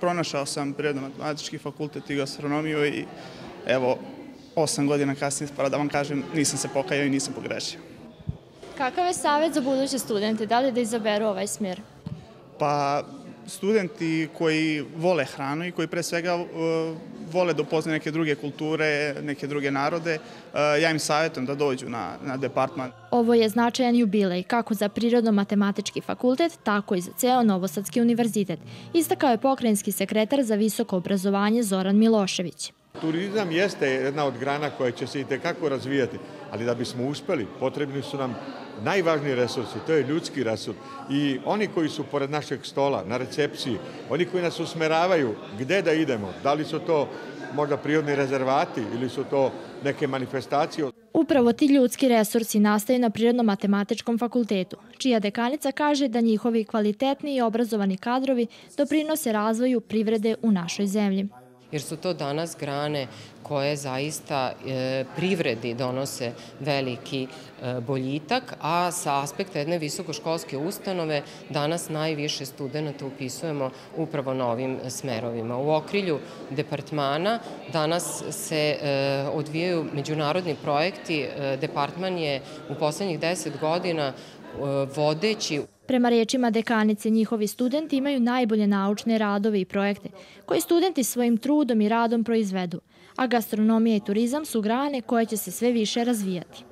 Pronašao sam prirodno-matematički fakultet i gastronomiju i evo, osam godina kasnije, pa da vam kažem, nisam se pokajao i nisam pogrešio. Kakav je savjet za buduće studente? Da li da izaberu ovaj smjer? Pa, studenti koji vole hranu i koji pre svega uh, vole da upoznaju neke druge kulture, neke druge narode, uh, ja im savjetujem da dođu na, na departman. Ovo je značajan jubilej kako za Prirodno-matematički fakultet, tako i za ceo Novosadski univerzitet, istakao je pokrajinski sekretar za visoko obrazovanje Zoran Milošević. Turizam jeste jedna od grana koja će se i tekako razvijati, ali da bismo uspeli, potrebni su nam najvažniji resursi, to je ljudski resurs. I oni koji su pored našeg stola, na recepciji, oni koji nas usmeravaju gde da idemo, da li su to možda prirodni rezervati ili su to neke manifestacije. Upravo ti ljudski resursi nastaju na Prirodno-matematičkom fakultetu, čija dekanica kaže da njihovi kvalitetni i obrazovani kadrovi doprinose razvoju privrede u našoj zemlji jer su to danas grane koje zaista e, privredi donose veliki e, boljitak, a sa aspekta jedne visokoškolske ustanove danas najviše studenta upisujemo upravo na ovim smerovima. U okrilju departmana danas se e, odvijaju međunarodni projekti. Departman je u poslednjih deset godina vodeći Prema rečima dekanice, njihovi studenti imaju najbolje naučne radove i projekte, koje studenti svojim trudom i radom proizvedu, a gastronomija i turizam su grane koje će se sve više razvijati.